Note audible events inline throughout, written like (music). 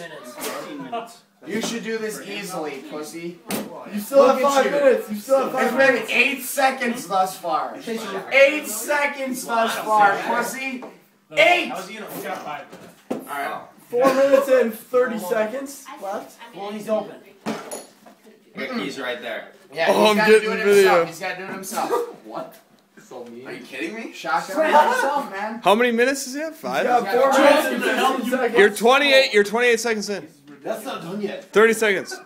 Eight minutes. (laughs) You should do this easily, pussy. You still Look have five you. minutes. You still have five It's five been eight seconds thus far. Eight seconds thus far, pussy. Eight. How's he gonna? We got five minutes. Alright. Four minutes and thirty seconds left. Well, he's open. Ricky's right there. Oh, yeah, Oh, he's I'm gotta do getting it video. himself. He's gotta do it himself. (laughs) What? So mean. Are you kidding me? Shotgun Straight by up. himself, man. How many minutes is it? Five? got four minutes got and to help fifteen you. seconds. You're 28. You're 28 seconds in. That's not done yet. 30 seconds.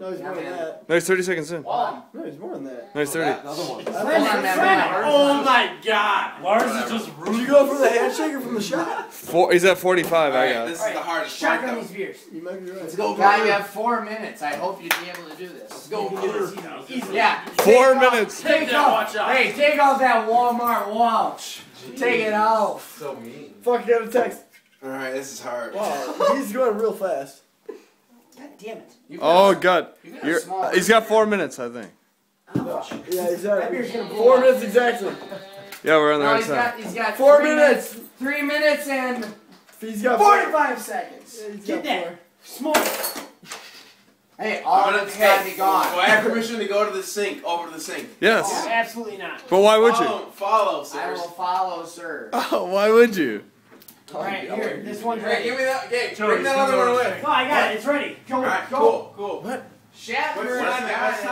No, he's more than that. No, he's 30 seconds in. Oh, No, he's more than that. No, he's 30. That, another one. hold on, man. man. Oh my god! Lars is just Did you go for the handshake or from the shot? Four, he's at 45. I Alright, got. this is the hardest part Shotgun these beers. You might be right. Let's go, Guy, you have four minutes. I hope you'd be able to do this. Let's go, Easy, easy. Yeah. Four Take off- minutes. Take off. watch out. Hey, take off that Walmart watch. Take it off. So mean. Fuck, you got a text. Alright, this is hard. Wow, he's going real fast. God damn it. You Oh got- God. you got a You're, small- he's got four minutes, I think. Yeah, he's That beer's at gonna blow four up. minutes exactly. Yeah, we're on the No, right he's side. got, he's got Four three minutes. Three minutes and He's got four. 45 seconds. Yeah, Get got that. four. Smoke. Hey, all I'm of gonna it's gotta be take- gone. Do I have permission to go to the sink? Over to the sink. Yes. Absolutely not. But why would you? Follow, follow, I will follow, sir. (laughs) Oh, why would you? Alright, here. This one's Hey, ready. give me that. Okay, Joey, bring that other one away. No, I got it. It's ready. Go, Alright, go. cool, cool. Shatner What's and that? I-